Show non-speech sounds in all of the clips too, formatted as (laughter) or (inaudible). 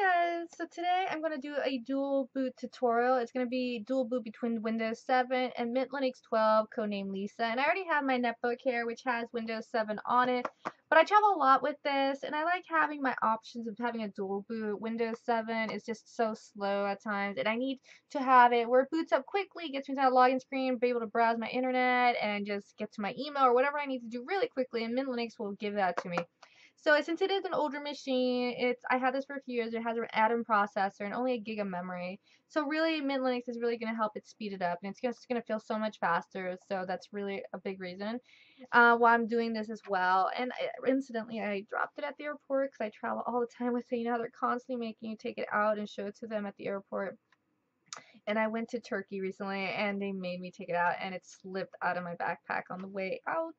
guys, so today I'm going to do a dual boot tutorial. It's going to be dual boot between Windows 7 and Mint Linux 12, codename Lisa. And I already have my netbook here, which has Windows 7 on it. But I travel a lot with this, and I like having my options of having a dual boot. Windows 7 is just so slow at times, and I need to have it where it boots up quickly, gets me to that login screen, be able to browse my internet, and just get to my email or whatever I need to do really quickly, and Mint Linux will give that to me. So since it is an older machine, it's I had this for a few years. It has an Atom processor and only a gig of memory. So really, Mint Linux is really going to help it speed it up, and it's just going to feel so much faster. So that's really a big reason uh, why I'm doing this as well. And I, incidentally, I dropped it at the airport because I travel all the time with it. You know, they're constantly making you take it out and show it to them at the airport. And I went to Turkey recently, and they made me take it out, and it slipped out of my backpack on the way out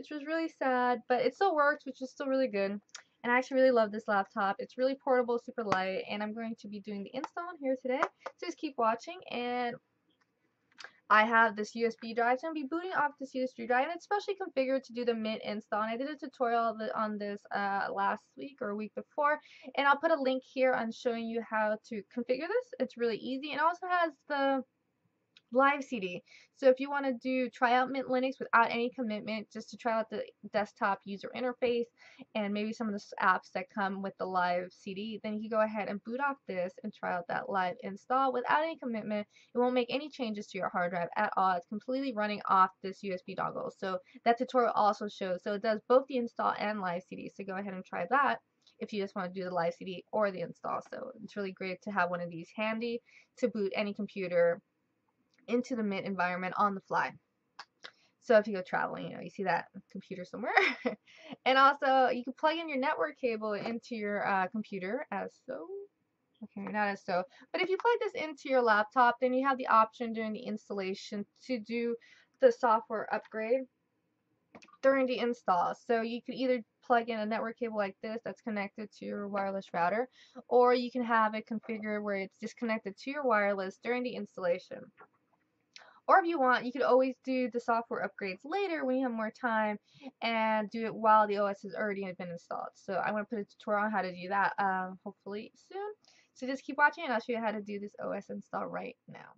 which was really sad, but it still works, which is still really good. And I actually really love this laptop. It's really portable, super light, and I'm going to be doing the install on here today. So just keep watching, and I have this USB drive, so I'm going to be booting off this USB drive, and it's specially configured to do the Mint install. And I did a tutorial on this uh, last week or week before, and I'll put a link here on showing you how to configure this. It's really easy, and also has the live CD. So if you want to do try out Mint Linux without any commitment, just to try out the desktop user interface and maybe some of the apps that come with the live CD, then you can go ahead and boot off this and try out that live install without any commitment. It won't make any changes to your hard drive at all. It's completely running off this USB dongle. So that tutorial also shows. So it does both the install and live CD. So go ahead and try that if you just want to do the live CD or the install. So it's really great to have one of these handy to boot any computer into the Mint environment on the fly. So if you go traveling, you know, you see that computer somewhere. (laughs) and also, you can plug in your network cable into your uh, computer as so. Okay, not as so. But if you plug this into your laptop, then you have the option during the installation to do the software upgrade during the install. So you could either plug in a network cable like this that's connected to your wireless router, or you can have it configured where it's disconnected to your wireless during the installation. Or if you want, you could always do the software upgrades later when you have more time and do it while the OS has already been installed. So I'm going to put a tutorial on how to do that um, hopefully soon. So just keep watching and I'll show you how to do this OS install right now.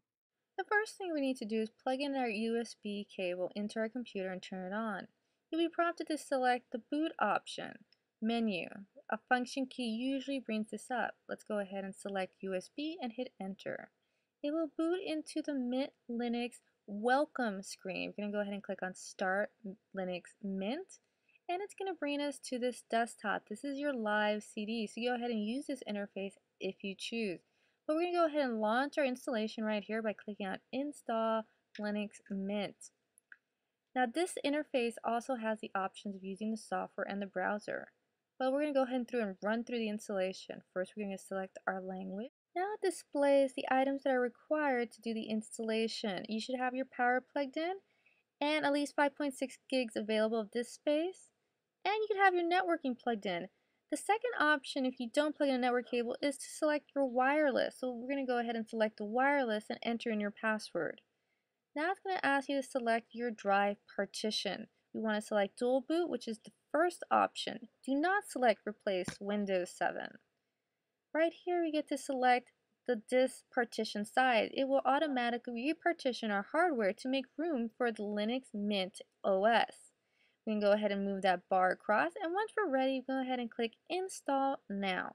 The first thing we need to do is plug in our USB cable into our computer and turn it on. You'll be prompted to select the boot option, menu. A function key usually brings this up. Let's go ahead and select USB and hit enter it will boot into the Mint Linux welcome screen. We're going to go ahead and click on Start Linux Mint, and it's going to bring us to this desktop. This is your live CD, so go ahead and use this interface if you choose. But we're going to go ahead and launch our installation right here by clicking on Install Linux Mint. Now this interface also has the options of using the software and the browser. But we're going to go ahead and, through and run through the installation. First we're going to select our language. Now it displays the items that are required to do the installation. You should have your power plugged in and at least 5.6 gigs available of disk space. And you can have your networking plugged in. The second option, if you don't plug in a network cable, is to select your wireless. So we're going to go ahead and select the wireless and enter in your password. Now it's going to ask you to select your drive partition. We want to select dual boot, which is the first option. Do not select replace Windows 7. Right here we get to select the disk partition size. It will automatically repartition our hardware to make room for the Linux Mint OS. We can go ahead and move that bar across and once we're ready, go ahead and click install now.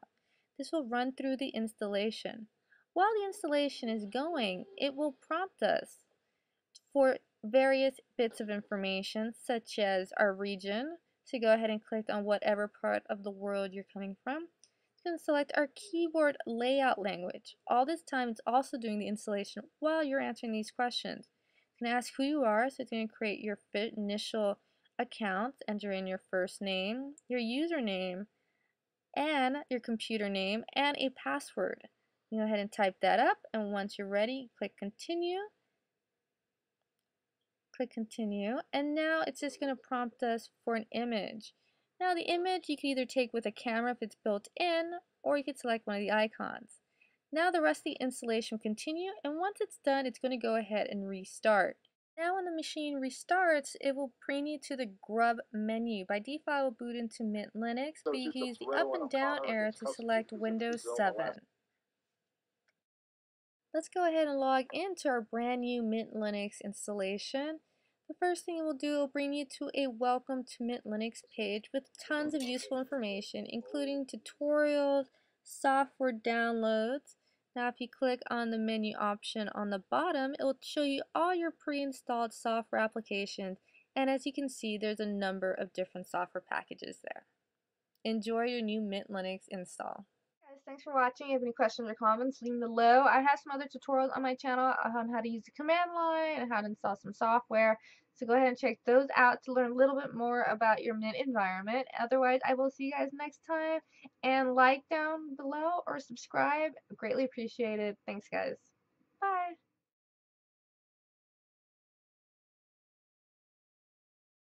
This will run through the installation. While the installation is going, it will prompt us for various bits of information such as our region. So go ahead and click on whatever part of the world you're coming from select our keyboard layout language. All this time it's also doing the installation while you're answering these questions. You can ask who you are, so it's going to create your initial account, enter in your first name, your username, and your computer name, and a password. You go ahead and type that up, and once you're ready, click continue. Click continue, and now it's just going to prompt us for an image. Now the image you can either take with a camera if it's built in, or you can select one of the icons. Now the rest of the installation will continue, and once it's done, it's going to go ahead and restart. Now when the machine restarts, it will bring you to the grub menu. By default, it will boot into Mint Linux, but you can use the up and down arrow to select Windows 7. Let's go ahead and log into our brand new Mint Linux installation. The first thing it will do will bring you to a welcome to Mint Linux page with tons of useful information including tutorials, software downloads. Now if you click on the menu option on the bottom it will show you all your pre-installed software applications and as you can see there's a number of different software packages there. Enjoy your new Mint Linux install thanks for watching. If you have any questions or comments, leave them below. I have some other tutorials on my channel on how to use the command line and how to install some software. So go ahead and check those out to learn a little bit more about your Mint environment. Otherwise, I will see you guys next time. And like down below or subscribe. Greatly appreciated. Thanks, guys. Bye.